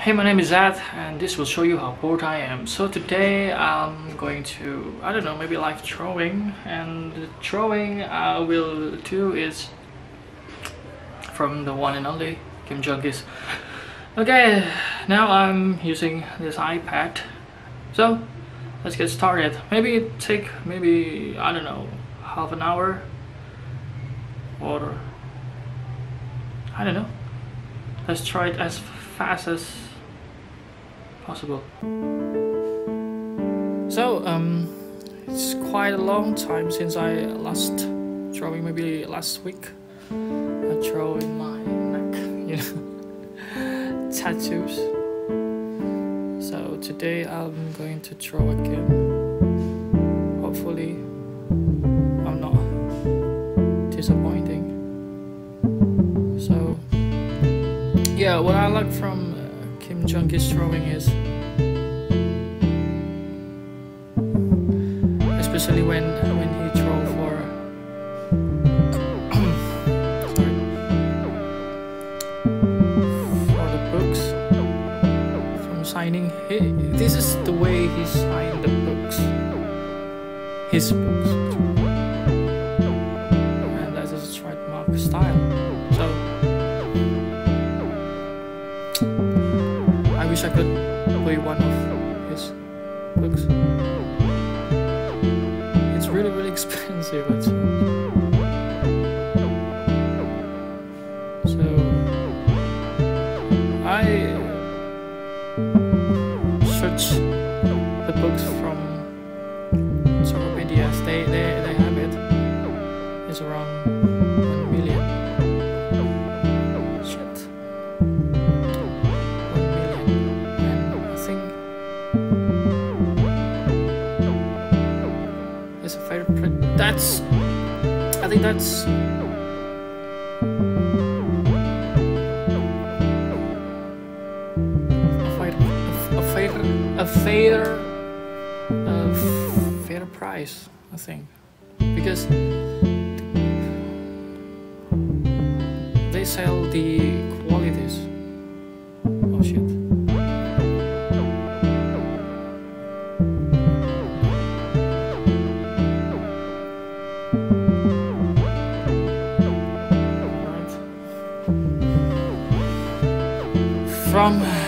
Hey, my name is Zad, and this will show you how bored I am. So today I'm going to, I don't know, maybe like drawing, and the drawing I will do is from the one and only Kim Jung Gi's. Okay, now I'm using this iPad. So let's get started. Maybe it take maybe I don't know half an hour or I don't know. Let's try it as fast as possible. So um, it's quite a long time since I last drawing. Maybe last week I draw in my neck, you know, tattoos. So today I'm going to draw again. Hopefully I'm not disappointing. So yeah, what I like from Jung Gi's drawing is. Especially when when he books from Encyclopedias they, they, they have it. It's around 1 million. Shit. 1 million. And I think it's a fair print. That's I think that's price I think because they sell the qualities oh shit. From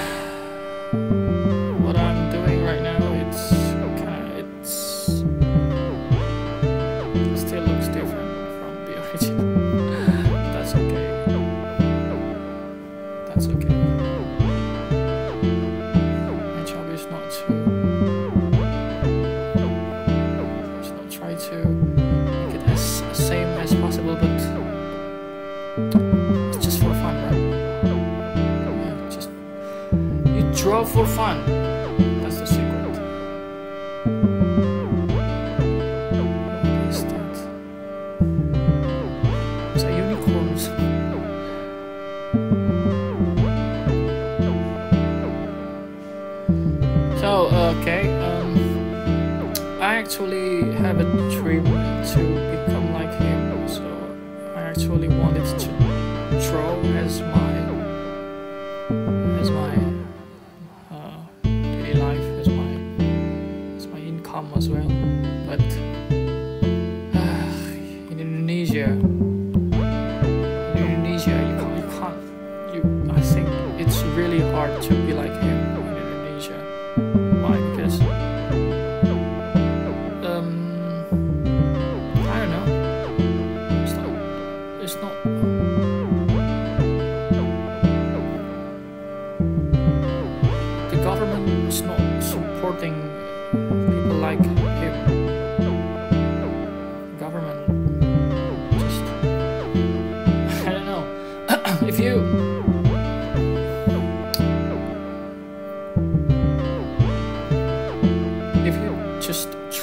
have a dream to become like him. So I actually wanted to draw as my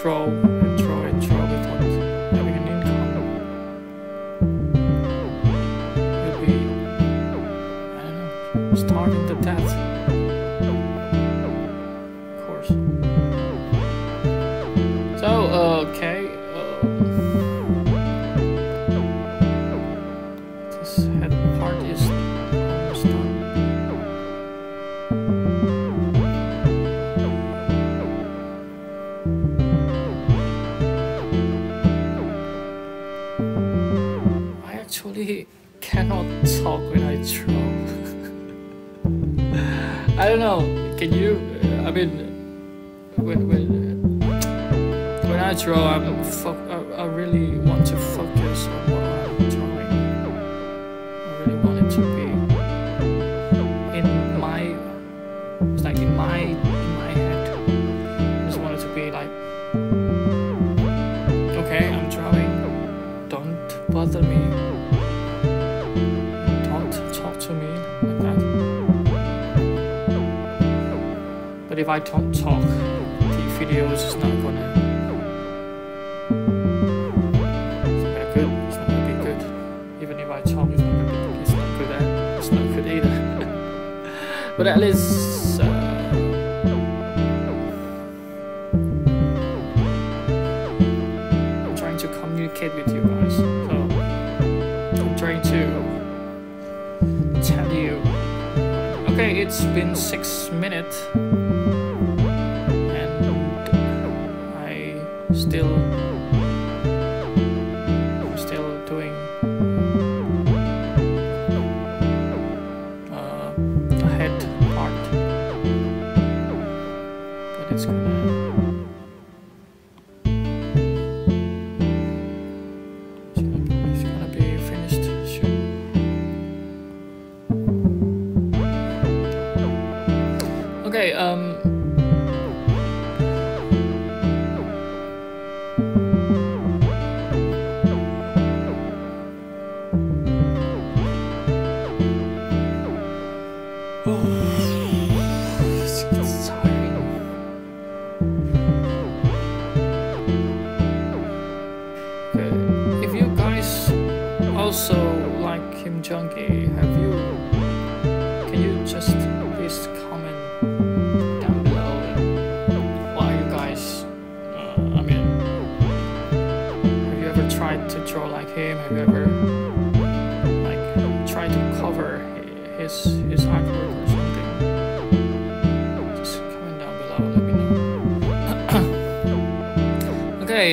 just I don't talk, the video is not gonna. It's not gonna good. It's not gonna be good. Even if I talk, it's not gonna be. It's not good. It's not good either. but at least. Uh, I'm trying to communicate with you guys. So I'm trying to tell you. Okay, it's been six minutes, still,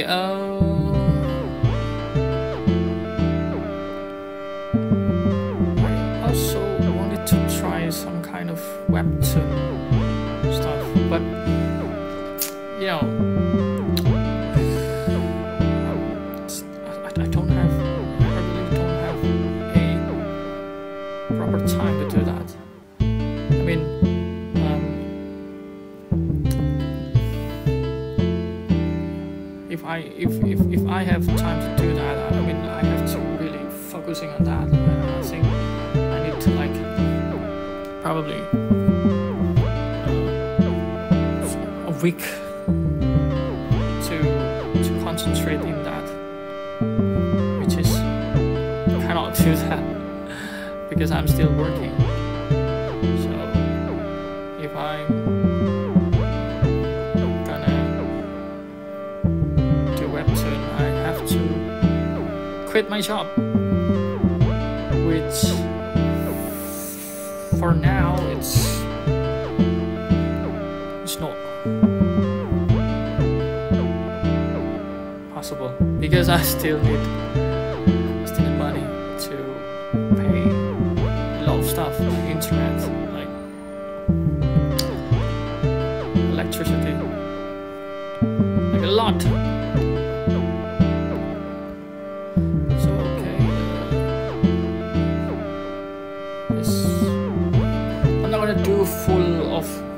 Uh, I have time to do that, I mean, I have to really focusing on that. And I think I need to like probably uh, a week to to concentrate in that, which is I cannot do that because I'm still working. Quit my job, which for now it's it's not possible. Because I still need still need money to pay a lot of stuff, internet, like electricity, like a lot.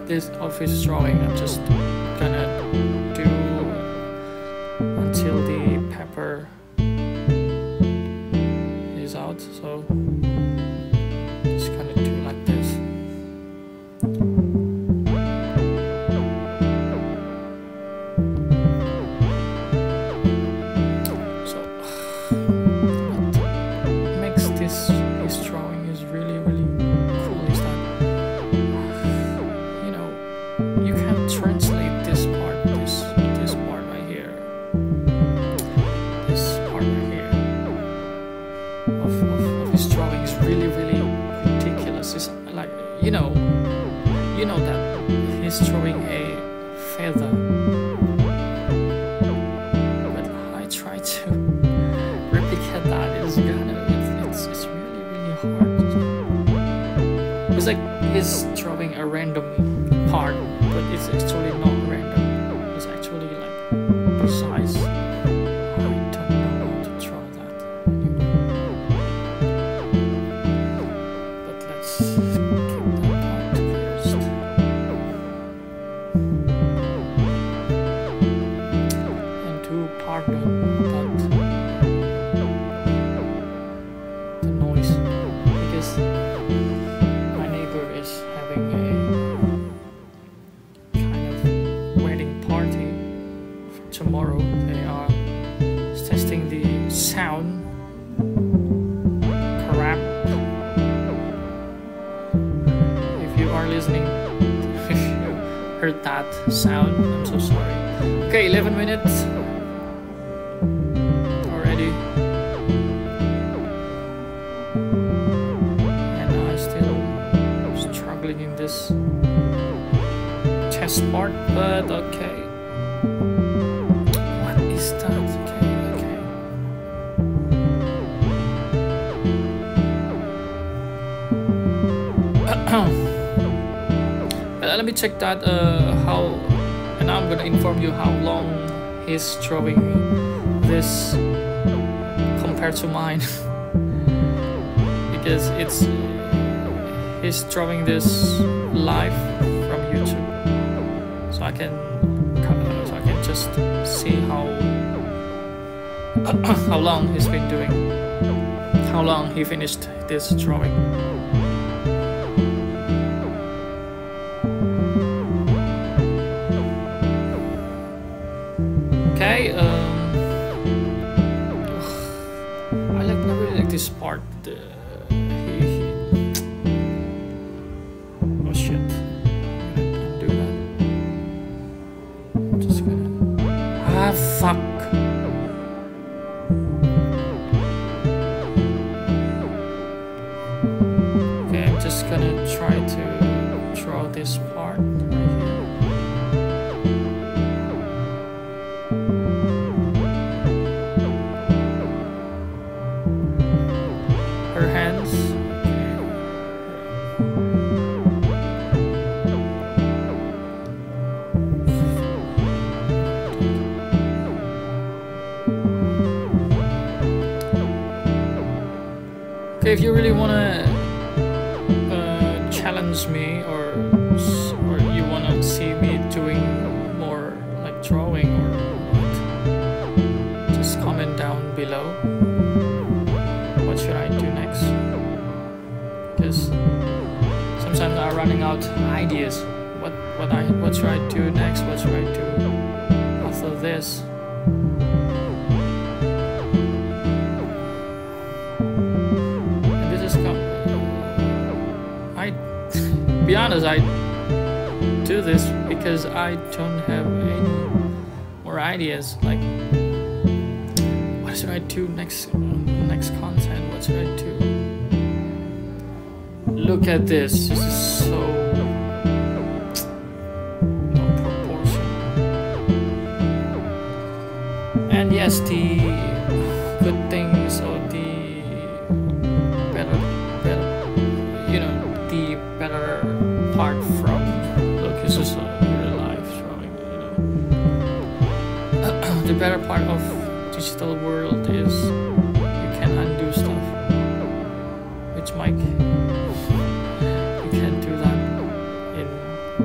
This office drawing. I'm just really really ridiculous. It's like you know you know that he's throwing a feather. But I try to replicate that. It's gonna it's, it's, it's really really hard. Feels like he's drawing a random part, but it's actually tomorrow. They are testing the sound. Crap. If you are listening, if you heard that sound, I'm so sorry. Okay, 11 minutes already. and I still struggling in this test part, but okay. Me check that uh, how, and I'm gonna inform you how long he's drawing this compared to mine. because it's he's drawing this live from YouTube, so I can so I can just see how how long he's been doing, how long he finished this drawing. Okay, um, I like I really like this part. Oh shit! I'm just gonna ah fuck. Okay, if you really wanna uh, challenge me, or or you wanna see me doing more like drawing or what, just comment down below what should I do next? Because sometimes I'm running out ideas. What what I what should I do next? What should I do after this? Honest. I do this because I don't have any more ideas. Like what should I do next next content? What should I do? Look at this. This is so. And yes, the good things better part of digital world is you can undo stuff which mic. You can't do that in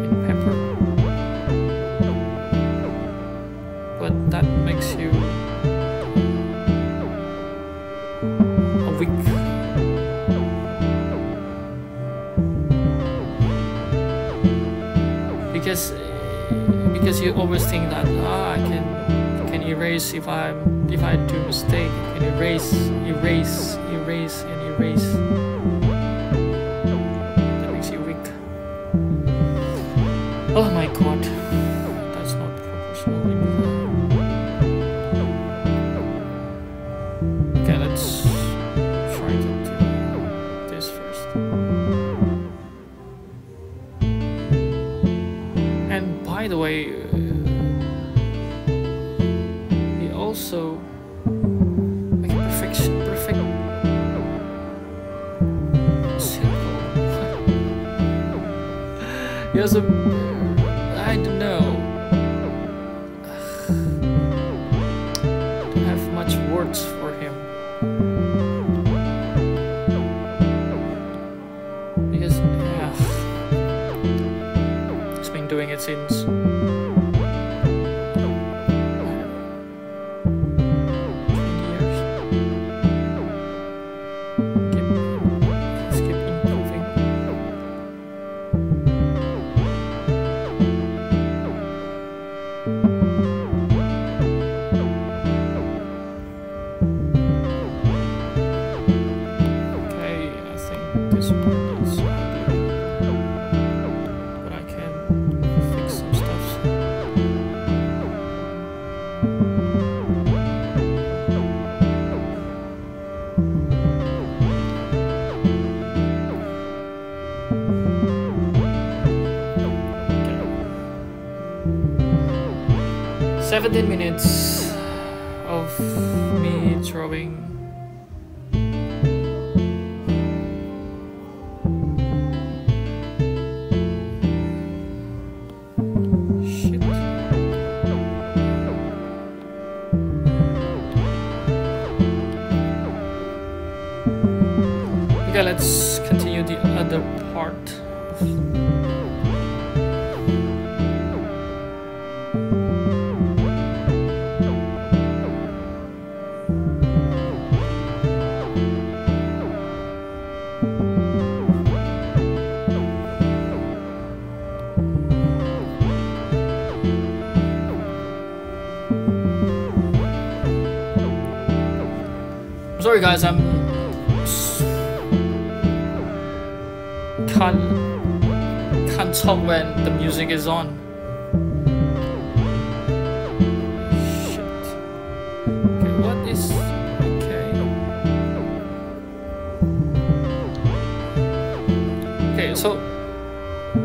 in pepper but that makes you a weak because because you always think that ah can can erase if I if I do mistake. Can erase erase erase and erase. That makes you weak. Oh my god has a. I don't know. Don't have much words for him. Because, yeah. He's been doing it since. 17 minutes of me drawing Shit. Okay, let's continue the other sorry, guys. I'm can't can't talk when the music is on. Okay, what is okay? Okay, so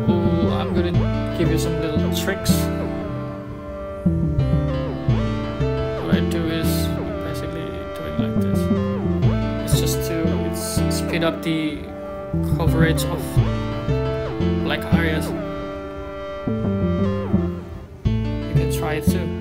oh, I'm gonna give you some little tricks. Speed up the coverage of black areas. You can try it too.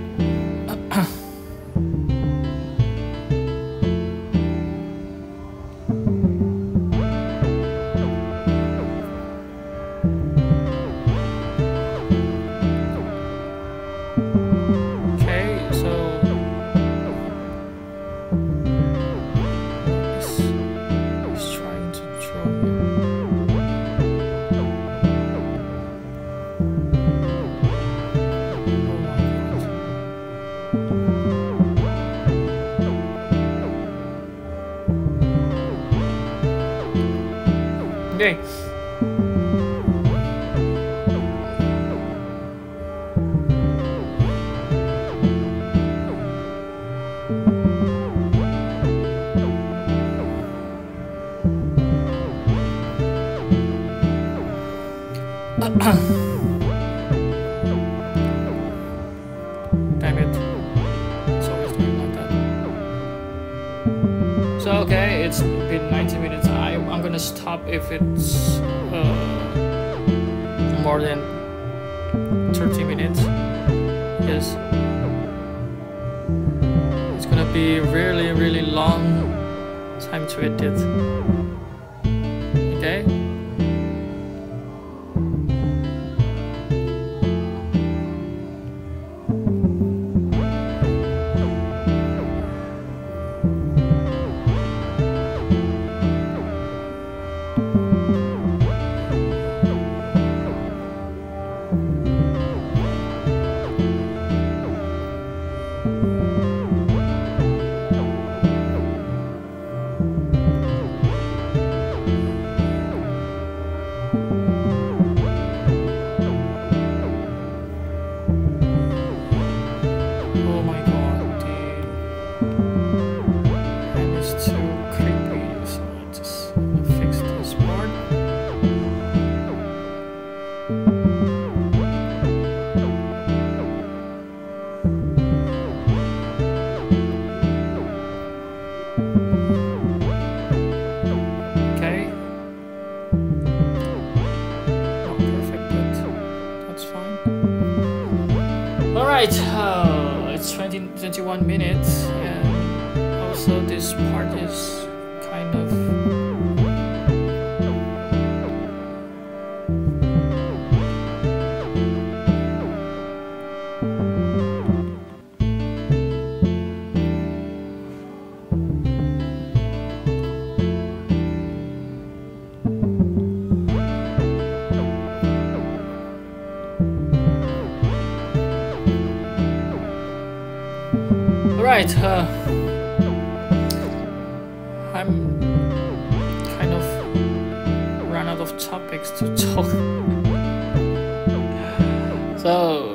Gonna stop if it's uh, more than 30 minutes. Because it's gonna be really, really long time to edit. Minutes Right, uh, I'm kind of run out of topics to talk. so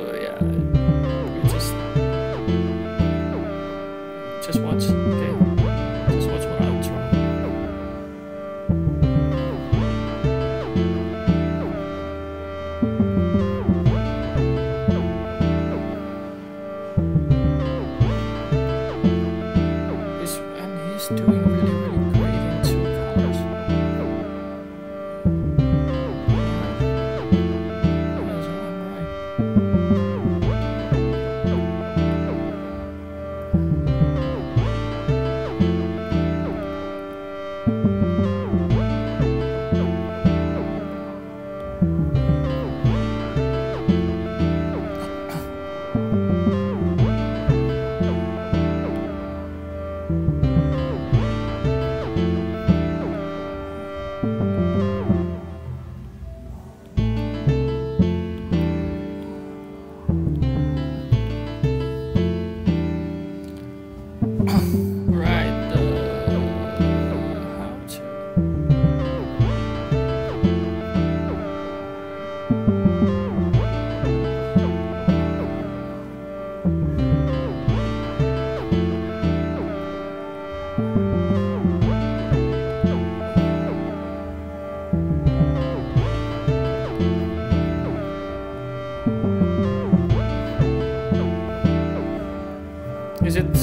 Is it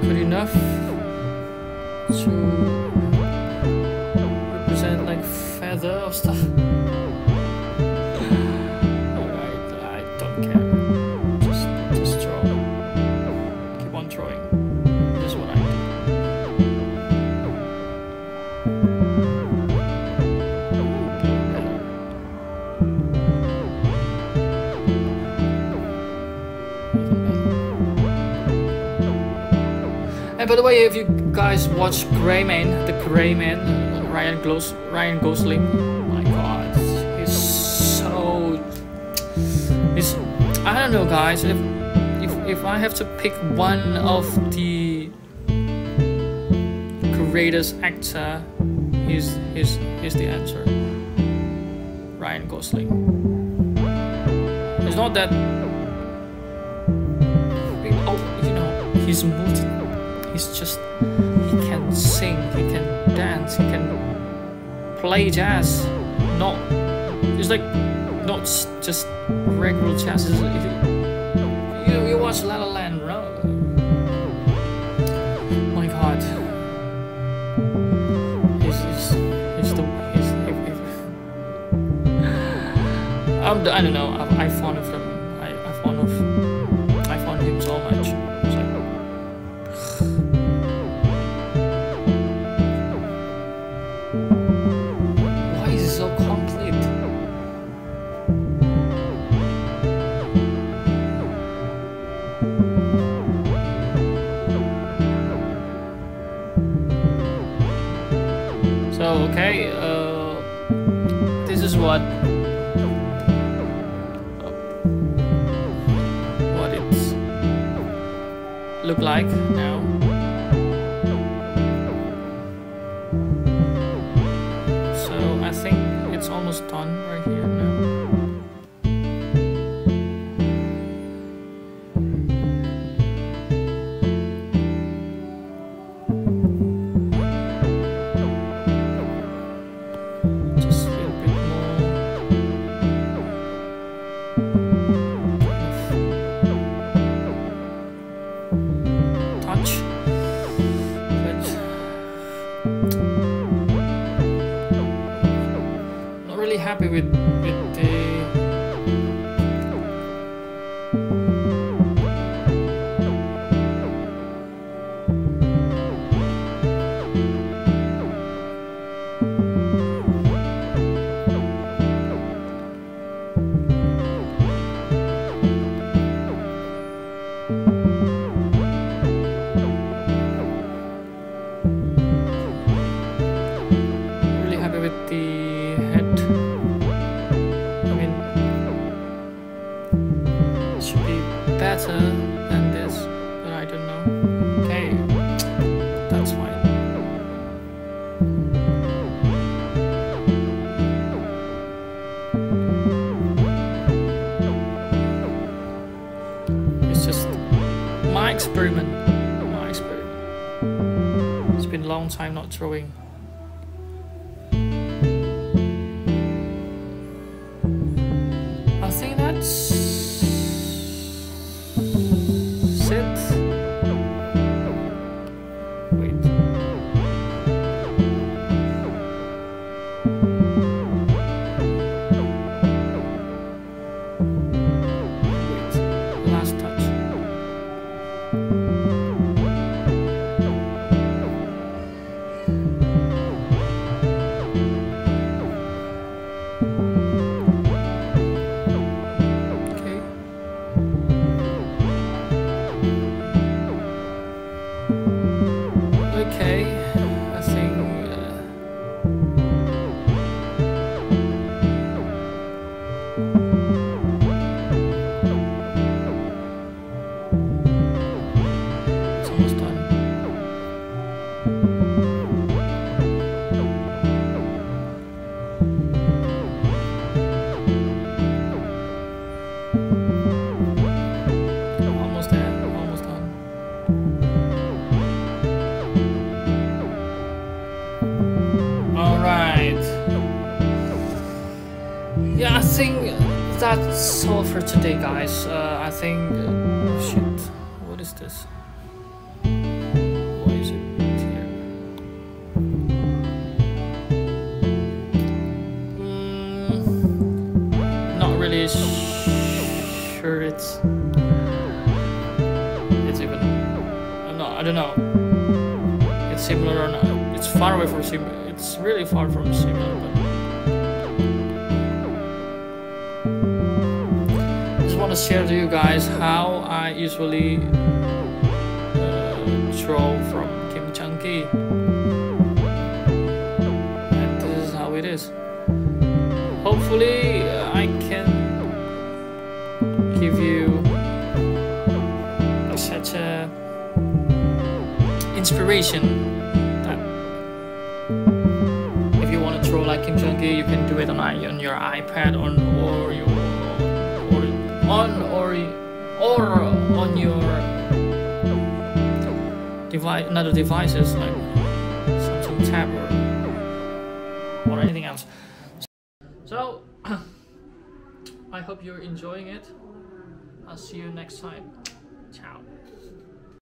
good enough? By the way, if you guys watch Gray Man, the Gray Man, Ryan, Glos Ryan Gosling, oh my god, he's so. He's. I don't know, guys. If if if I have to pick one of the greatest actor, he's he's he's the answer. Ryan Gosling. It's not that. Oh, you know, he's multi he's just he can sing, he can dance, he can play jazz. Not it's like not just regular jazz. It's, it, you, you watch La La Land, bro. My God, he's, he's, he's the he's, if, if, I'm, I don't know. Okay uh, this is what what it's look like now long time not drawing. For today, guys. Uh, I think. Share to you guys how I usually uh, draw from Kim Jung Gi, and this is how it is. Hopefully, uh, I can give you such a inspiration that if you want to draw like Kim Jung Gi, you can do it on, on your iPad or your device, another devices like Samsung Tab or or anything else. So I hope you're enjoying it. I'll see you next time. Ciao.